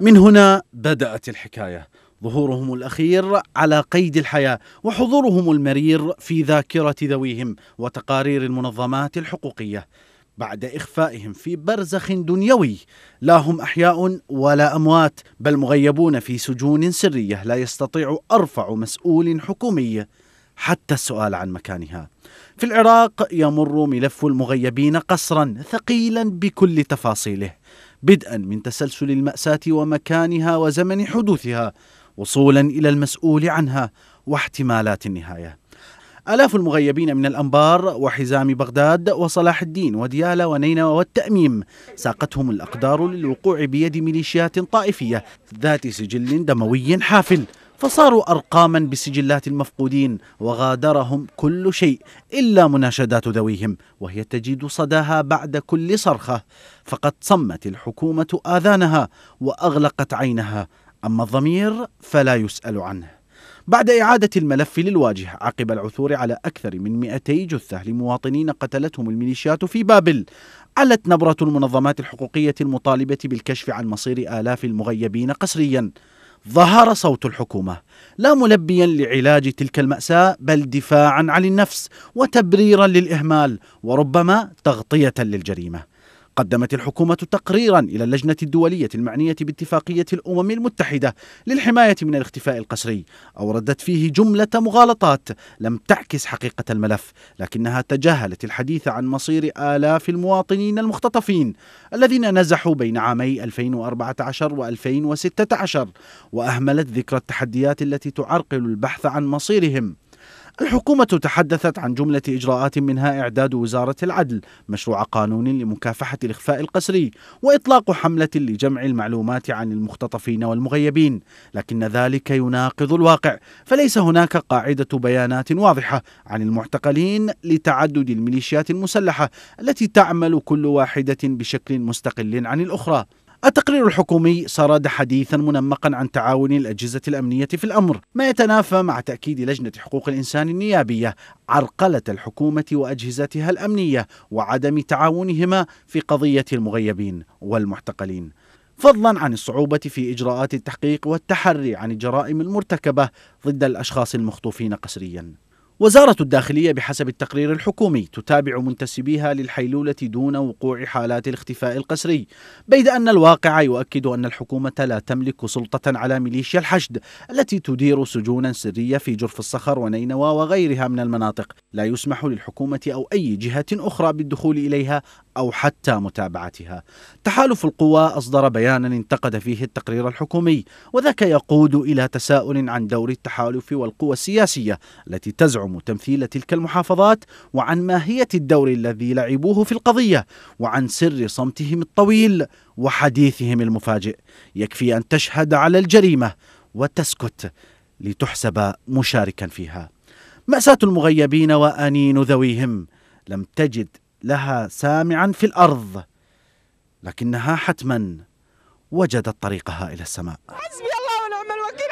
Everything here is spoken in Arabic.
من هنا بدأت الحكاية. ظهورهم الأخير على قيد الحياة وحضورهم المرير في ذاكرة ذويهم وتقارير المنظمات الحقوقية. بعد إخفائهم في برزخ دنيوي لا هم أحياء ولا أموات بل مغيبون في سجون سرية لا يستطيع أرفع مسؤول حكومي. حتى السؤال عن مكانها. في العراق يمر ملف المغيبين قصرا ثقيلا بكل تفاصيله. بدءا من تسلسل المأساة ومكانها وزمن حدوثها وصولا إلى المسؤول عنها واحتمالات النهاية. آلاف المغيبين من الأنبار وحزام بغداد وصلاح الدين وديالى ونينوى والتأميم ساقتهم الأقدار للوقوع بيد ميليشيات طائفية ذات سجل دموي حافل فصاروا أرقاما بسجلات المفقودين وغادرهم كل شيء إلا مناشدات ذويهم وهي تجد صداها بعد كل صرخة. فقد صمت الحكومة آذانها وأغلقت عينها أما الضمير فلا يسأل عنه. بعد إعادة الملف للواجهة عقب العثور على أكثر من 200 جثة لمواطنين قتلتهم الميليشيات في بابل علت نبرة المنظمات الحقوقية المطالبة بالكشف عن مصير آلاف المغيبين قسريا. ظهر صوت الحكومة. لا ملبيا لعلاج تلك المأساة بل دفاعا عن النفس وتبريرا للإهمال وربما تغطية للجريمة. قدمت الحكومة تقريرا إلى اللجنة الدولية المعنية باتفاقية الأمم المتحدة للحماية من الاختفاء القسري. أوردت فيه جملة مغالطات لم تعكس حقيقة الملف لكنها تجاهلت الحديث عن مصير آلاف المواطنين المختطفين الذين نزحوا بين عامي 2014 و2016 وأهملت ذكر التحديات التي تعرقل البحث عن مصيرهم. الحكومة تحدثت عن جملة إجراءات منها إعداد وزارة العدل مشروع قانون لمكافحة الإخفاء القسري وإطلاق حملة لجمع المعلومات عن المختطفين والمغيبين لكن ذلك يناقض الواقع فليس هناك قاعدة بيانات واضحة عن المعتقلين لتعدد الميليشيات المسلحة التي تعمل كل واحدة بشكل مستقل عن الأخرى. التقرير الحكومي سرد حديثا منمقا عن تعاون الأجهزة الأمنية في الأمر ما يتنافى مع تأكيد لجنة حقوق الإنسان النيابية عرقلة الحكومة وأجهزتها الأمنية وعدم تعاونهما في قضية المغيبين والمعتقلين. فضلا عن الصعوبة في إجراءات التحقيق والتحري عن الجرائم المرتكبة ضد الأشخاص المخطوفين قسريا. وزارة الداخلية بحسب التقرير الحكومي تتابع منتسبيها للحيلولة دون وقوع حالات الاختفاء القسري بيد أن الواقع يؤكد أن الحكومة لا تملك سلطة على ميليشيا الحشد التي تدير سجونا سرية في جرف الصخر ونينوى وغيرها من المناطق. لا يسمح للحكومة أو أي جهة أخرى بالدخول إليها أو حتى متابعتها. تحالف القوى أصدر بيانا انتقد فيه التقرير الحكومي وذاك يقود إلى تساؤل عن دور التحالف والقوى السياسية التي تزعم تمثيل تلك المحافظات وعن ماهية الدور الذي لعبوه في القضية وعن سر صمتهم الطويل وحديثهم المفاجئ. يكفي أن تشهد على الجريمة وتسكت لتحسب مشاركا فيها. مأساة المغيبين وأنين ذويهم لم تجد لها سامعا في الأرض لكنها حتما وجدت طريقها إلى السماء. حسبي الله ونعم الوكيل.